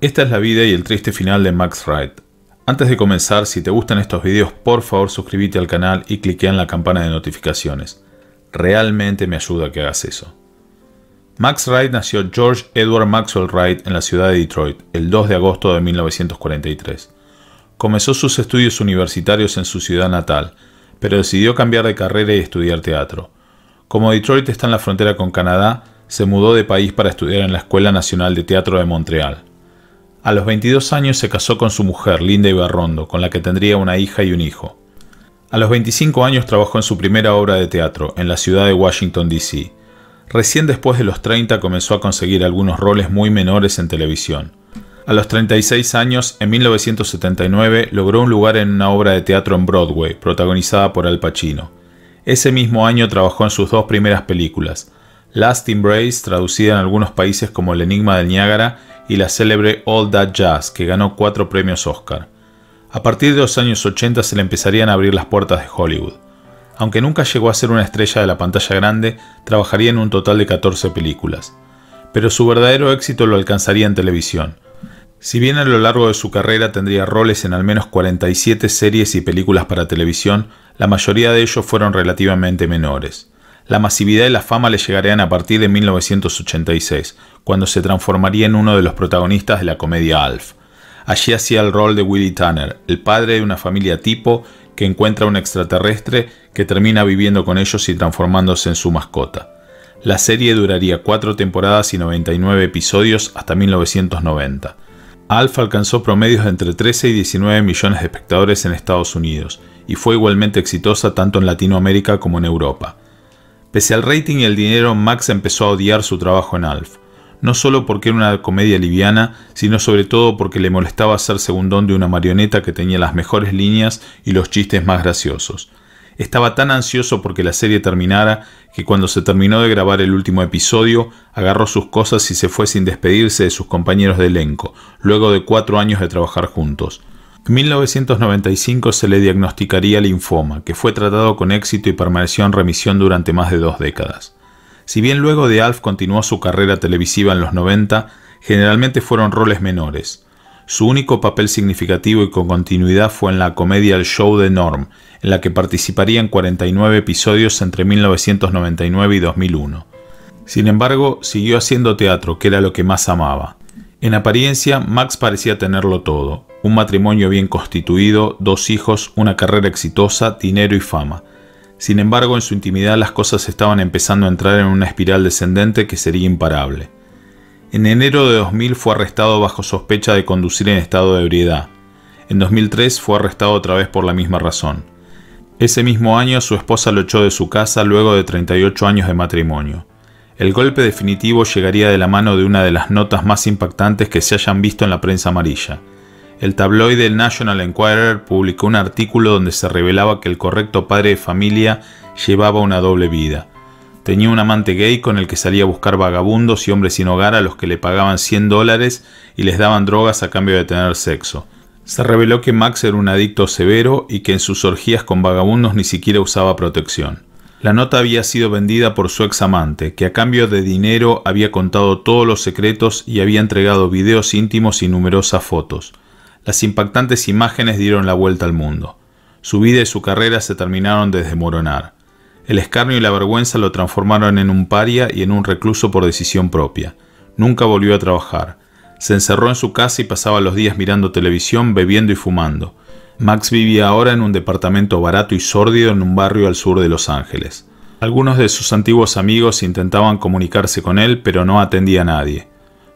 Esta es la vida y el triste final de Max Wright. Antes de comenzar, si te gustan estos videos, por favor suscríbete al canal y cliquea en la campana de notificaciones. Realmente me ayuda que hagas eso. Max Wright nació George Edward Maxwell Wright en la ciudad de Detroit el 2 de agosto de 1943. Comenzó sus estudios universitarios en su ciudad natal, pero decidió cambiar de carrera y estudiar teatro. Como Detroit está en la frontera con Canadá, se mudó de país para estudiar en la Escuela Nacional de Teatro de Montreal. A los 22 años se casó con su mujer, Linda Ibarrondo, con la que tendría una hija y un hijo. A los 25 años trabajó en su primera obra de teatro, en la ciudad de Washington, D.C. Recién después de los 30 comenzó a conseguir algunos roles muy menores en televisión. A los 36 años, en 1979, logró un lugar en una obra de teatro en Broadway, protagonizada por Al Pacino. Ese mismo año trabajó en sus dos primeras películas, Last Embrace, traducida en algunos países como El Enigma del Niágara, y la célebre All That Jazz, que ganó cuatro premios Oscar. A partir de los años 80 se le empezarían a abrir las puertas de Hollywood. Aunque nunca llegó a ser una estrella de la pantalla grande, trabajaría en un total de 14 películas. Pero su verdadero éxito lo alcanzaría en televisión. Si bien a lo largo de su carrera tendría roles en al menos 47 series y películas para televisión, la mayoría de ellos fueron relativamente menores. La masividad y la fama le llegarían a partir de 1986, cuando se transformaría en uno de los protagonistas de la comedia Alf. Allí hacía el rol de Willie Tanner, el padre de una familia tipo que encuentra un extraterrestre que termina viviendo con ellos y transformándose en su mascota. La serie duraría cuatro temporadas y 99 episodios hasta 1990. Alf alcanzó promedios de entre 13 y 19 millones de espectadores en Estados Unidos y fue igualmente exitosa tanto en Latinoamérica como en Europa. Pese al rating y el dinero, Max empezó a odiar su trabajo en Alf. No solo porque era una comedia liviana, sino sobre todo porque le molestaba ser segundón de una marioneta que tenía las mejores líneas y los chistes más graciosos. Estaba tan ansioso porque la serie terminara que cuando se terminó de grabar el último episodio, agarró sus cosas y se fue sin despedirse de sus compañeros de elenco, luego de cuatro años de trabajar juntos. En 1995 se le diagnosticaría linfoma, que fue tratado con éxito y permaneció en remisión durante más de dos décadas. Si bien luego de Alf continuó su carrera televisiva en los 90, generalmente fueron roles menores. Su único papel significativo y con continuidad fue en la comedia El Show de Norm, en la que participaría en 49 episodios entre 1999 y 2001. Sin embargo, siguió haciendo teatro, que era lo que más amaba. En apariencia, Max parecía tenerlo todo, un matrimonio bien constituido, dos hijos, una carrera exitosa, dinero y fama. Sin embargo, en su intimidad las cosas estaban empezando a entrar en una espiral descendente que sería imparable. En enero de 2000 fue arrestado bajo sospecha de conducir en estado de ebriedad. En 2003 fue arrestado otra vez por la misma razón. Ese mismo año su esposa lo echó de su casa luego de 38 años de matrimonio. El golpe definitivo llegaría de la mano de una de las notas más impactantes que se hayan visto en la prensa amarilla. El tabloide National Enquirer publicó un artículo donde se revelaba que el correcto padre de familia llevaba una doble vida. Tenía un amante gay con el que salía a buscar vagabundos y hombres sin hogar a los que le pagaban 100 dólares y les daban drogas a cambio de tener sexo. Se reveló que Max era un adicto severo y que en sus orgías con vagabundos ni siquiera usaba protección. La nota había sido vendida por su ex amante, que a cambio de dinero había contado todos los secretos y había entregado videos íntimos y numerosas fotos. Las impactantes imágenes dieron la vuelta al mundo. Su vida y su carrera se terminaron de desmoronar. El escarnio y la vergüenza lo transformaron en un paria y en un recluso por decisión propia. Nunca volvió a trabajar. Se encerró en su casa y pasaba los días mirando televisión, bebiendo y fumando. Max vivía ahora en un departamento barato y sórdido en un barrio al sur de Los Ángeles. Algunos de sus antiguos amigos intentaban comunicarse con él, pero no atendía a nadie.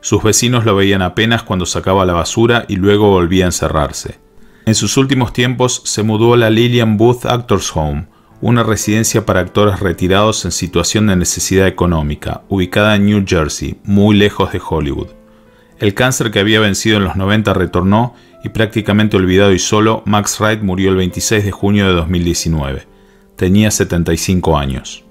Sus vecinos lo veían apenas cuando sacaba la basura y luego volvía a encerrarse. En sus últimos tiempos se mudó a la Lillian Booth Actors Home, una residencia para actores retirados en situación de necesidad económica, ubicada en New Jersey, muy lejos de Hollywood. El cáncer que había vencido en los 90 retornó y prácticamente olvidado y solo, Max Wright murió el 26 de junio de 2019. Tenía 75 años.